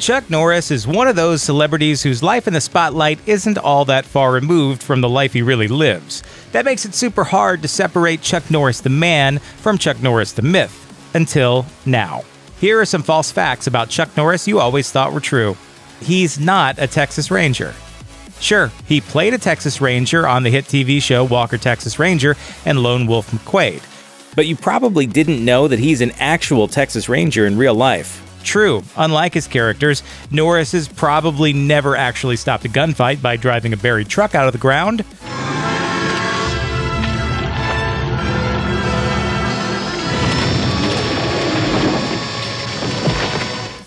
Chuck Norris is one of those celebrities whose life in the spotlight isn't all that far removed from the life he really lives. That makes it super hard to separate Chuck Norris the man from Chuck Norris the myth. Until now. Here are some false facts about Chuck Norris you always thought were true. He's not a Texas Ranger. Sure, he played a Texas Ranger on the hit TV show Walker Texas Ranger and Lone Wolf McQuade. But you probably didn't know that he's an actual Texas Ranger in real life. True, unlike his characters, Norris has probably never actually stopped a gunfight by driving a buried truck out of the ground.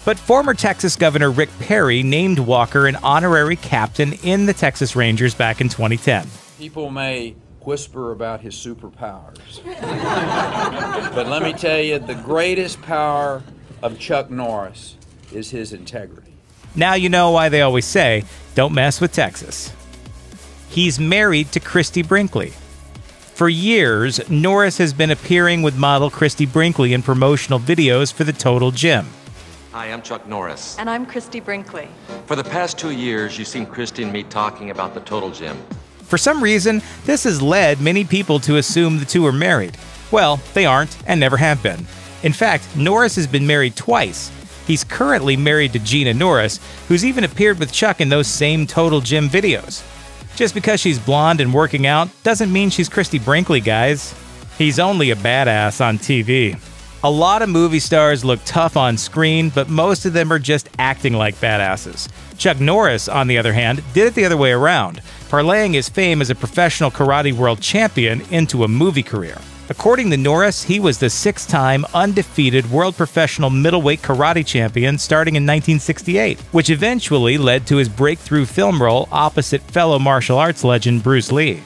But former Texas Governor Rick Perry named Walker an honorary captain in the Texas Rangers back in 2010. People may whisper about his superpowers. but let me tell you, the greatest power of Chuck Norris is his integrity. Now you know why they always say, don't mess with Texas. He's married to Christie Brinkley. For years, Norris has been appearing with model Christie Brinkley in promotional videos for the Total Gym. Hi, I'm Chuck Norris. And I'm Christie Brinkley. For the past two years, you've seen Christie and me talking about the Total Gym. For some reason, this has led many people to assume the two are married. Well, they aren't and never have been. In fact, Norris has been married twice. He's currently married to Gena Norris, who's even appeared with Chuck in those same Total Gym videos. Just because she's blonde and working out doesn't mean she's Christie Brinkley, guys. He's only a badass on TV. A lot of movie stars look tough on screen, but most of them are just acting like badasses. Chuck Norris, on the other hand, did it the other way around, parlaying his fame as a professional karate world champion into a movie career. According to Norris, he was the six time undefeated world professional middleweight karate champion starting in 1968, which eventually led to his breakthrough film role opposite fellow martial arts legend Bruce Lee.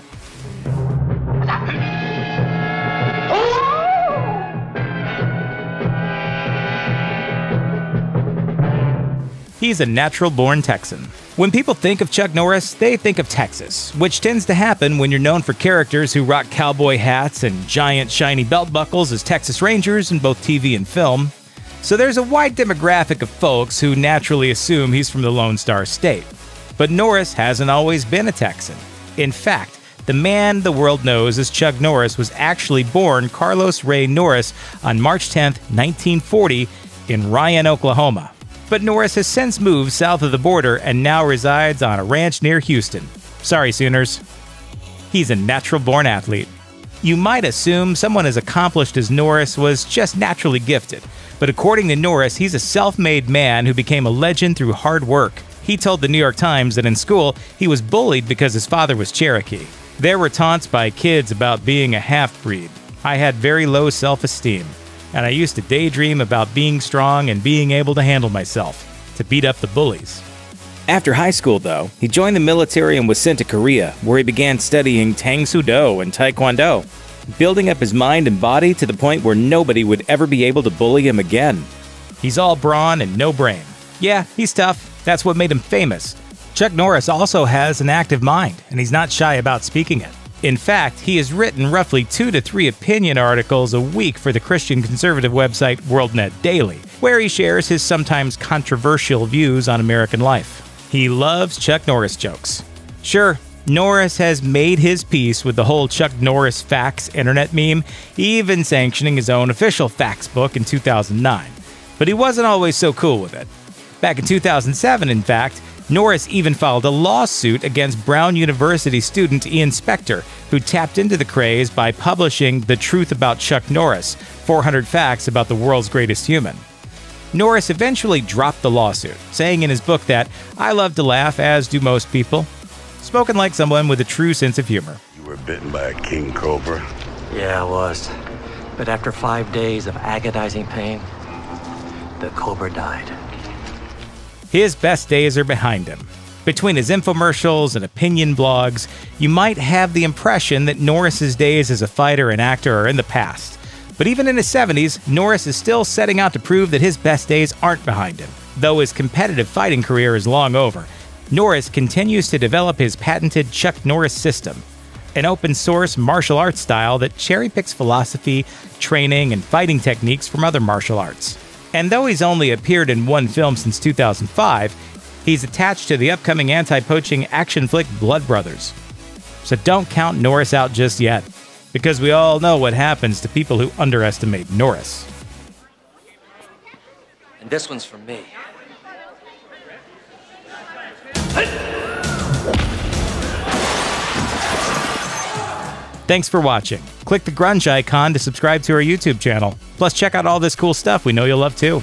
He's a natural born Texan. When people think of Chuck Norris, they think of Texas, which tends to happen when you're known for characters who rock cowboy hats and giant shiny belt buckles as Texas Rangers in both TV and film. So there's a wide demographic of folks who naturally assume he's from the Lone Star State. But Norris hasn't always been a Texan. In fact, the man the world knows as Chuck Norris was actually born Carlos Ray Norris on March 10, 1940, in Ryan, Oklahoma but Norris has since moved south of the border and now resides on a ranch near Houston. Sorry, Sooners. He's a natural born athlete. You might assume someone as accomplished as Norris was just naturally gifted, but according to Norris, he's a self made man who became a legend through hard work. He told the New York Times that in school, he was bullied because his father was Cherokee. There were taunts by kids about being a half breed. I had very low self esteem and I used to daydream about being strong and being able to handle myself, to beat up the bullies. After high school, though, he joined the military and was sent to Korea, where he began studying Tang Soo Do and Taekwondo, building up his mind and body to the point where nobody would ever be able to bully him again. He's all brawn and no brain. Yeah, he's tough. That's what made him famous. Chuck Norris also has an active mind, and he's not shy about speaking it. In fact, he has written roughly two to three opinion articles a week for the Christian conservative website WorldNet Daily, where he shares his sometimes controversial views on American life. He loves Chuck Norris jokes. Sure, Norris has made his peace with the whole Chuck Norris facts internet meme, even sanctioning his own official facts book in 2009. But he wasn't always so cool with it. Back in 2007, in fact, Norris even filed a lawsuit against Brown University student Ian Spector, who tapped into the craze by publishing The Truth About Chuck Norris 400 Facts About the World's Greatest Human. Norris eventually dropped the lawsuit, saying in his book that, I love to laugh, as do most people. Spoken like someone with a true sense of humor. You were bitten by a king cobra? Yeah, I was. But after five days of agonizing pain, the cobra died. His best days are behind him. Between his infomercials and opinion blogs, you might have the impression that Norris's days as a fighter and actor are in the past. But even in his 70s, Norris is still setting out to prove that his best days aren't behind him. Though his competitive fighting career is long over, Norris continues to develop his patented Chuck Norris system, an open source martial arts style that cherry picks philosophy, training, and fighting techniques from other martial arts. And though he's only appeared in one film since 2005, he's attached to the upcoming anti poaching action flick Blood Brothers. So don't count Norris out just yet, because we all know what happens to people who underestimate Norris. And this one's for me. Thanks for watching. Click the grunge icon to subscribe to our YouTube channel. Plus, check out all this cool stuff we know you'll love too.